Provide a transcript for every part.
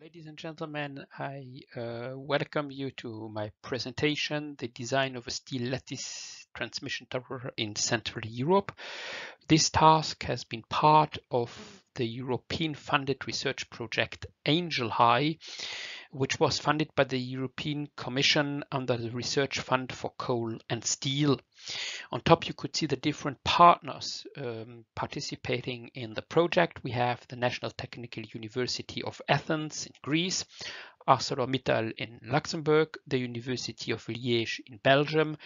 Ladies and gentlemen, I uh, welcome you to my presentation, the design of a steel lattice transmission tower in Central Europe. This task has been part of the European funded research project ANGELHY, which was funded by the European Commission under the Research Fund for Coal and Steel. On top, you could see the different partners um, participating in the project. We have the National Technical University of Athens in Greece, ArcelorMittal in Luxembourg, the University of Liège in Belgium,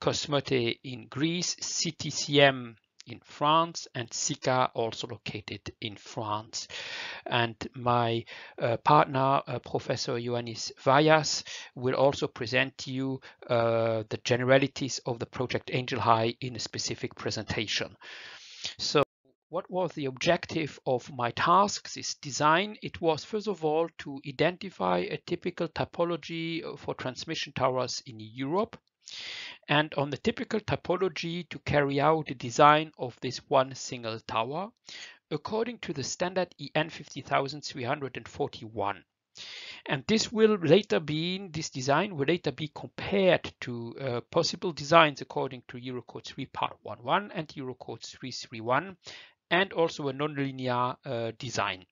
Cosmote in Greece, CTICM in France and Sika also located in France. And my uh, partner, uh, Professor Ioannis Vayas, will also present to you uh, the generalities of the project ANGELHY in a specific presentation. So what was the objective of my task, this design? It was first of all to identify a typical topology for transmission towers in Europe and on the typical topology to carry out the design of this one single tower according to the standard EN 50341. And this will later be, this design will later be compared to uh, possible designs according to Eurocode 3 part 11 and Eurocode 331 and also a nonlinear uh, design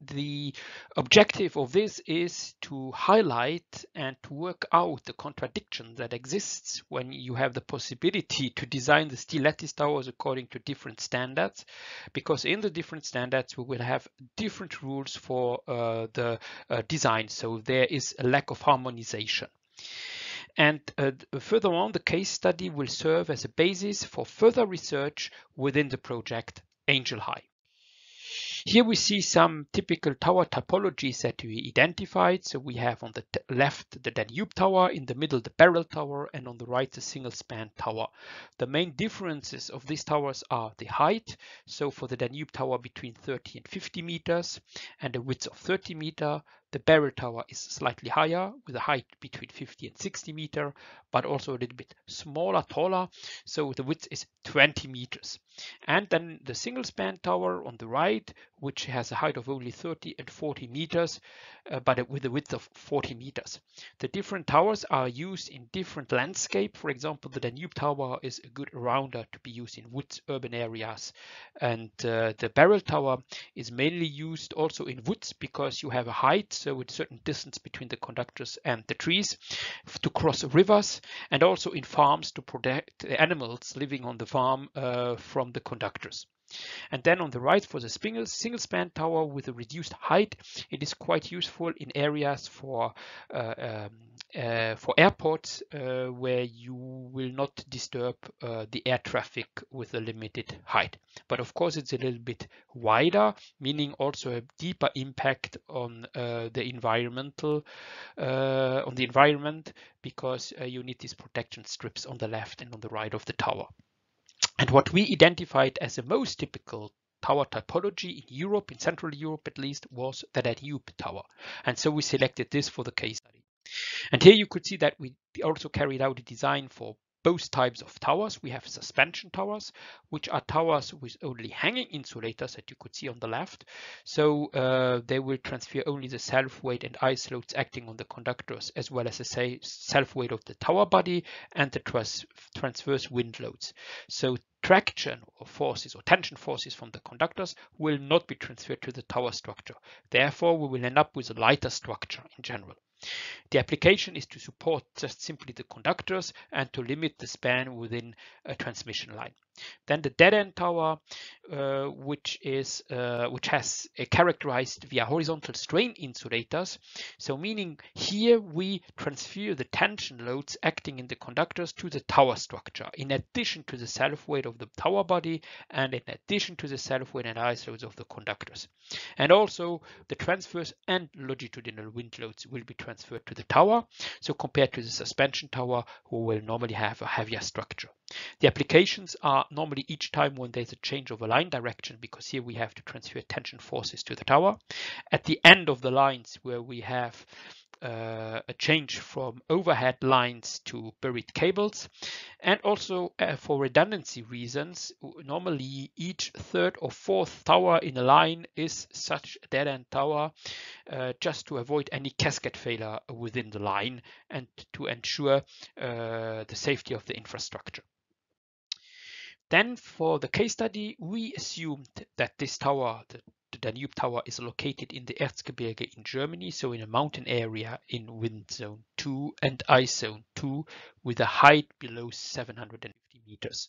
the objective of this is to highlight and to work out the contradiction that exists when you have the possibility to design the steel lattice towers according to different standards because in the different standards we will have different rules for uh, the uh, design so there is a lack of harmonization and uh, further on the case study will serve as a basis for further research within the project ANGELHY. Here we see some typical tower topologies that we identified. So we have on the left the Danube tower, in the middle the barrel tower, and on the right the single span tower. The main differences of these towers are the height. So for the Danube tower between 30 and 50 meters and a width of 30 meter. The barrel tower is slightly higher with a height between 50 and 60 meter, but also a little bit smaller, taller. So the width is 20 meters. And then the single span tower on the right, which has a height of only 30 and 40 meters, uh, but with a width of 40 meters. The different towers are used in different landscape. For example, the Danube tower is a good rounder to be used in woods urban areas. And uh, the barrel tower is mainly used also in woods because you have a height so with certain distance between the conductors and the trees to cross rivers and also in farms to protect the animals living on the farm uh, from the conductors. And then on the right for the single, single span tower with a reduced height, it is quite useful in areas for uh, um, uh, for airports uh, where you will not disturb uh, the air traffic with a limited height. But of course, it's a little bit wider, meaning also a deeper impact on uh, the environmental uh, on the environment because you need these protection strips on the left and on the right of the tower. And what we identified as the most typical tower typology in Europe, in Central Europe at least, was the Danube tower. And so we selected this for the case study. And here you could see that we also carried out a design for both types of towers. We have suspension towers, which are towers with only hanging insulators that you could see on the left. So uh, they will transfer only the self-weight and ice loads acting on the conductors, as well as the self-weight of the tower body and the trans transverse wind loads. So traction or forces or tension forces from the conductors will not be transferred to the tower structure. Therefore, we will end up with a lighter structure in general. The application is to support just simply the conductors and to limit the span within a transmission line. Then the dead end tower, uh, which is uh, which has characterized via horizontal strain insulators. So meaning here we transfer the tension loads acting in the conductors to the tower structure, in addition to the self weight of the tower body and in addition to the self weight and ice loads of the conductors. And also the transverse and longitudinal wind loads will be transferred to the tower. So compared to the suspension tower, who will normally have a heavier structure. The applications are normally each time when there's a change of a line direction, because here we have to transfer tension forces to the tower. At the end of the lines where we have uh, a change from overhead lines to buried cables. And also uh, for redundancy reasons, normally each third or fourth tower in a line is such a dead-end tower uh, just to avoid any cascade failure within the line and to ensure uh, the safety of the infrastructure. Then for the case study, we assumed that this tower, the, the Danube Tower, is located in the Erzgebirge in Germany, so in a mountain area in wind zone 2 and ice zone 2 with a height below 750 meters.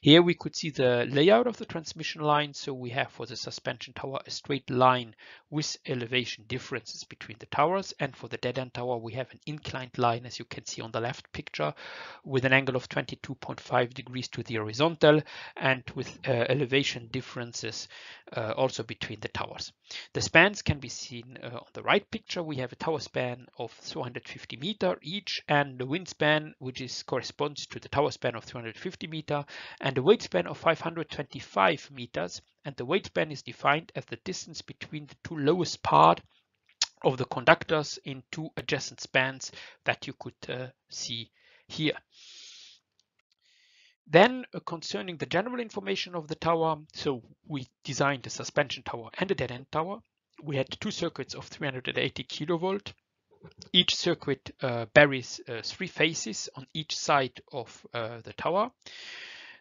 Here we could see the layout of the transmission line. So we have for the suspension tower a straight line with elevation differences between the towers. And for the dead end tower, we have an inclined line, as you can see on the left picture, with an angle of 22.5 degrees to the horizontal and with uh, elevation differences uh, also between the towers. The spans can be seen uh, on the right picture. We have a tower span of 250 meter each and the wind span, which is corresponds to the tower span of 350 meter and a weight span of 525 meters. And the weight span is defined as the distance between the two lowest part of the conductors in two adjacent spans that you could uh, see here. Then uh, concerning the general information of the tower, so we designed a suspension tower and a dead end tower. We had two circuits of 380 kilovolt. Each circuit uh, buries uh, three phases on each side of uh, the tower.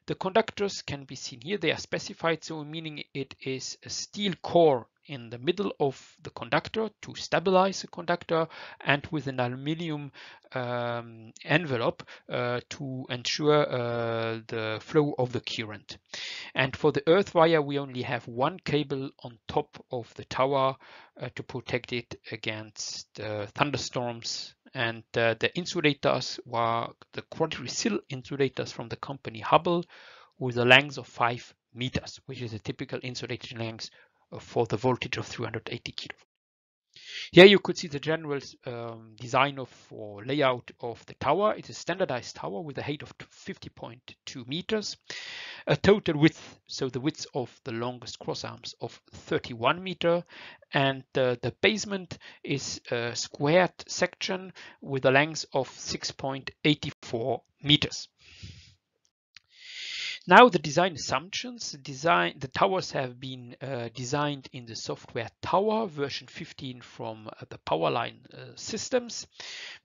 The conductors can be seen here. They are specified, so meaning it is a steel core in the middle of the conductor to stabilize the conductor and with an aluminium um, envelope uh, to ensure uh, the flow of the current. And for the earth wire, we only have one cable on top of the tower uh, to protect it against uh, thunderstorms. And uh, the insulators were the quadrisil insulators from the company Hubble with a length of five meters, which is a typical insulating length for the voltage of 380 kilovolt. Here you could see the general um, design of or layout of the tower. It's a standardized tower with a height of 50.2 meters, a total width, so the width of the longest cross arms of 31 meter, and uh, the basement is a squared section with a length of 6.84 meters. Now the design assumptions, design, the towers have been uh, designed in the software tower version 15 from uh, the Powerline uh, systems.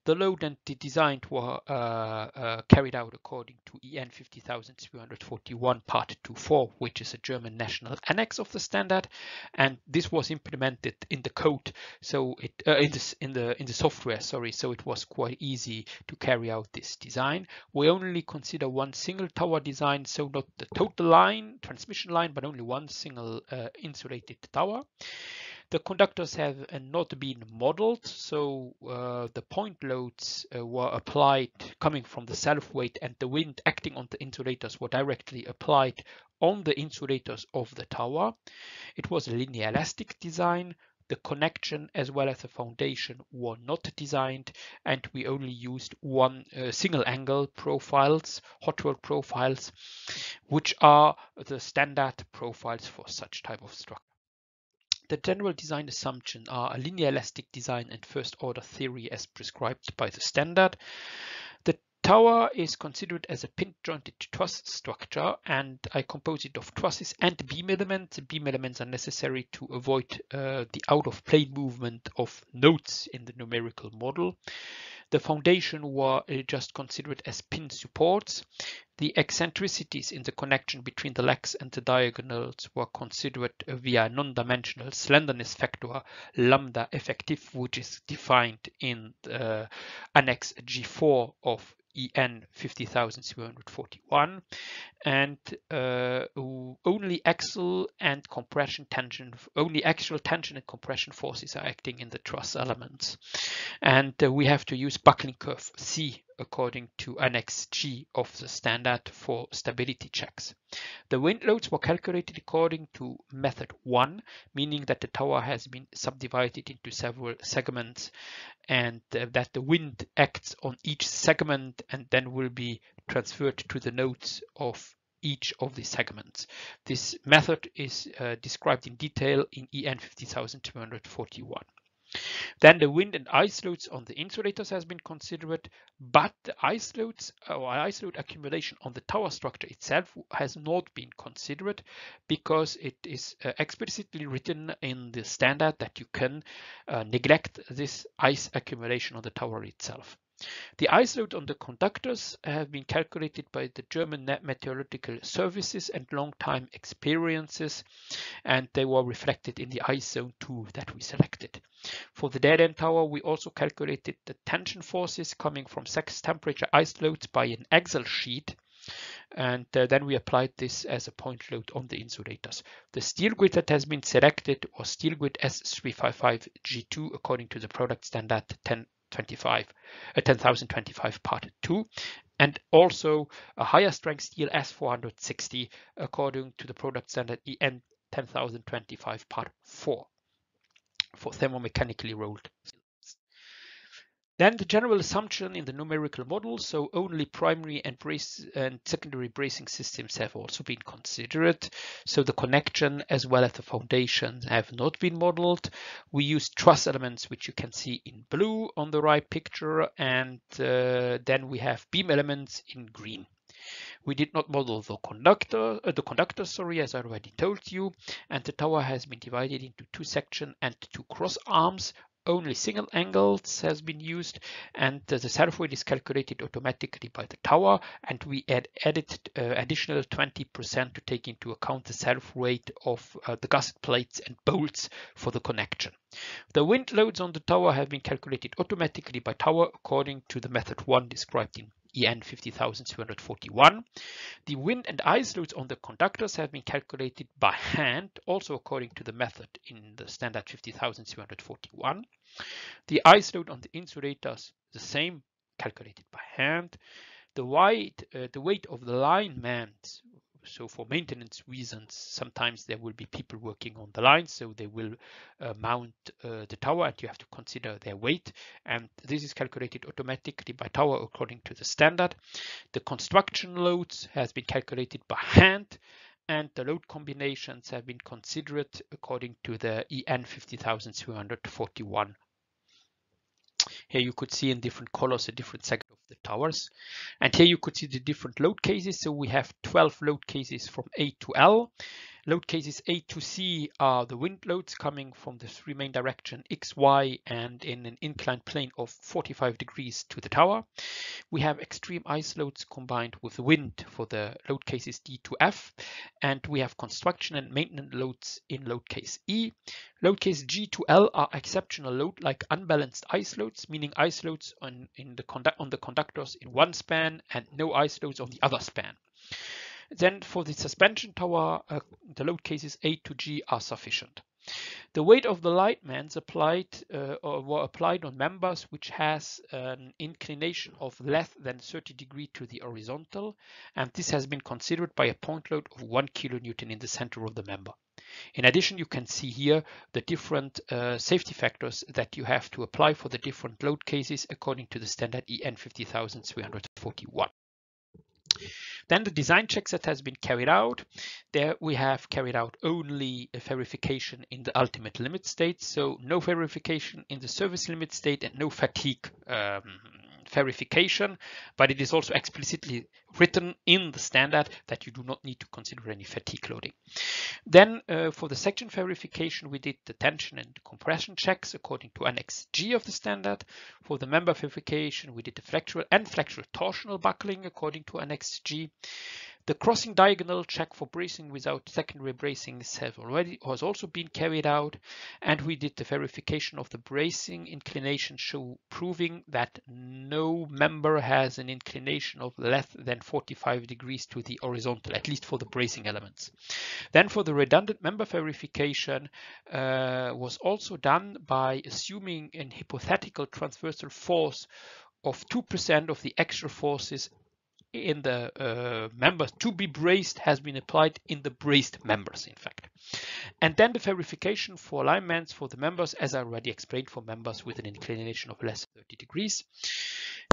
The load and the design were uh, uh, carried out according to EN 50341 part 24, which is a German national annex of the standard. And this was implemented in the code, so it uh, in, this, in the in the software, sorry, so it was quite easy to carry out this design. We only consider one single tower design, so not the total line, transmission line, but only one single uh, insulated tower. The conductors have uh, not been modeled, so uh, the point loads uh, were applied coming from the self weight and the wind acting on the insulators were directly applied on the insulators of the tower. It was a linear elastic design the connection as well as the foundation were not designed and we only used one uh, single angle profiles, hot rolled profiles, which are the standard profiles for such type of structure. The general design assumptions are a linear elastic design and first order theory as prescribed by the standard The tower is considered as a pin-jointed truss structure and I compose it of trusses and beam elements. Beam elements are necessary to avoid uh, the out-of-plane movement of nodes in the numerical model. The foundation were uh, just considered as pin supports. The eccentricities in the connection between the legs and the diagonals were considered via non-dimensional slenderness factor lambda effective, which is defined in the Annex G4 of EN 50341 and uh, only axial and compression tension only axial tension and compression forces are acting in the truss elements. And uh, we have to use buckling curve C according to Annex G of the standard for stability checks. The wind loads were calculated according to method 1, meaning that the tower has been subdivided into several segments and uh, that the wind acts on each segment and then will be transferred to the nodes of each of the segments. This method is uh, described in detail in EN 50241. Then the wind and ice loads on the insulators has been considered, but the ice loads or ice load accumulation on the tower structure itself has not been considered because it is uh, explicitly written in the standard that you can uh, neglect this ice accumulation on the tower itself. The ice load on the conductors have been calculated by the German Meteorological Services and long time experiences, and they were reflected in the ice zone 2 that we selected. For the dead end tower, we also calculated the tension forces coming from sex temperature ice loads by an Excel sheet and uh, then we applied this as a point load on the insulators. The steel grade that has been selected was steel grade S355J2 according to the product standard 10 25, uh, 10,025 part 2 and also a higher strength steel S460 according to the product standard EN 10,025 part 4 for thermomechanically rolled then the general assumption in the numerical model, so only primary and, brace and secondary bracing systems have also been considered. So the connection as well as the foundation have not been modeled. We use truss elements, which you can see in blue on the right picture, and uh, then we have beam elements in green. We did not model the conductor, uh, the conductor, sorry, as I already told you, and the tower has been divided into two sections and two cross arms only single angles has been used and the self weight is calculated automatically by the tower and we add added uh, additional 20% to take into account the self weight of uh, the gusset plates and bolts for the connection. The wind loads on the tower have been calculated automatically by tower according to the method 1 described in EN 50241. The wind and ice loads on the conductors have been calculated by hand, also according to the method in the standard 50241. The ice load on the insulators, the same, calculated by hand. The weight, uh, the weight of the linemans so for maintenance reasons, sometimes there will be people working on the line, so they will uh, mount uh, the tower and you have to consider their weight. And this is calculated automatically by tower according to the standard. The construction loads has been calculated by hand and the load combinations have been considered according to the EN 50341 here you could see in different colors a different segment of the towers. And here you could see the different load cases. So we have 12 load cases from A to L. Load cases A to C are the wind loads coming from the three main direction X, Y, and in an inclined plane of 45 degrees to the tower. We have extreme ice loads combined with wind for the load cases D to F, and we have construction and maintenance loads in load case E. Load case G to L are exceptional load like unbalanced ice loads, meaning ice loads on, in the on the conductors in one span and no ice loads on the other span. Then for the suspension tower, uh, the load cases A to G are sufficient. The weight of the linemans applied uh, or were applied on members which has an inclination of less than 30 degree to the horizontal, and this has been considered by a point load of one kilonewton in the center of the member. In addition, you can see here the different uh, safety factors that you have to apply for the different load cases according to the standard EN 50341. Then the design checks that has been carried out. There we have carried out only a verification in the ultimate limit state. So no verification in the service limit state and no fatigue um, verification, but it is also explicitly written in the standard that you do not need to consider any fatigue loading. Then uh, for the section verification, we did the tension and compression checks according to Annex G of the standard. For the member verification, we did the flexural and flexural torsional buckling according to Annex G. The crossing diagonal check for bracing without secondary bracing has already has also been carried out, and we did the verification of the bracing inclination show proving that no member has an inclination of less than 45 degrees to the horizontal, at least for the bracing elements. Then for the redundant member verification uh, was also done by assuming an hypothetical transversal force of 2% of the axial forces in the uh, members to be braced has been applied in the braced members, in fact. And then the verification for alignments for the members, as I already explained, for members with an inclination of less than 30 degrees.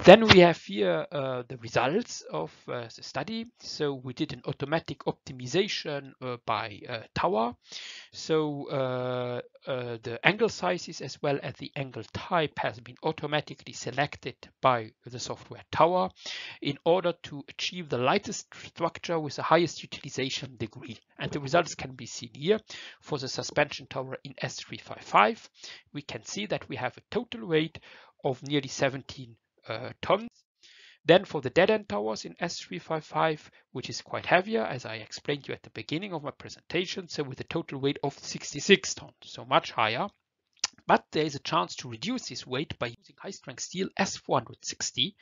Then we have here uh, the results of uh, the study. So we did an automatic optimization uh, by uh, tower. So uh, uh, the angle sizes as well as the angle type has been automatically selected by the software tower in order to achieve the lightest structure with the highest utilization degree. And the results can be seen here for the suspension tower in S355. We can see that we have a total weight of nearly 17 uh, Uh, tons. Then for the dead end towers in S355, which is quite heavier, as I explained you at the beginning of my presentation, so with a total weight of 66 tons, so much higher. But there is a chance to reduce this weight by using high strength steel S460.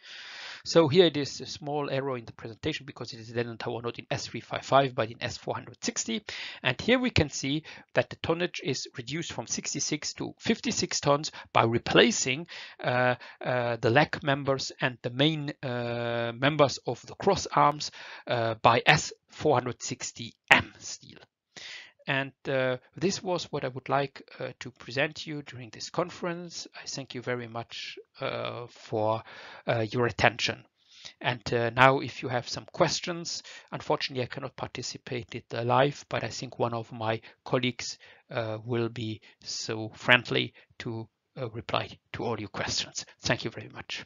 So here it is a small error in the presentation because it is then in tower not in S355 but in S460. And here we can see that the tonnage is reduced from 66 to 56 tons by replacing uh, uh, the leg members and the main uh, members of the cross arms uh, by S460M steel. And uh, this was what I would like uh, to present you during this conference. I thank you very much uh, for uh, your attention. And uh, now if you have some questions, unfortunately I cannot participate it live, but I think one of my colleagues uh, will be so friendly to reply to all your questions. Thank you very much.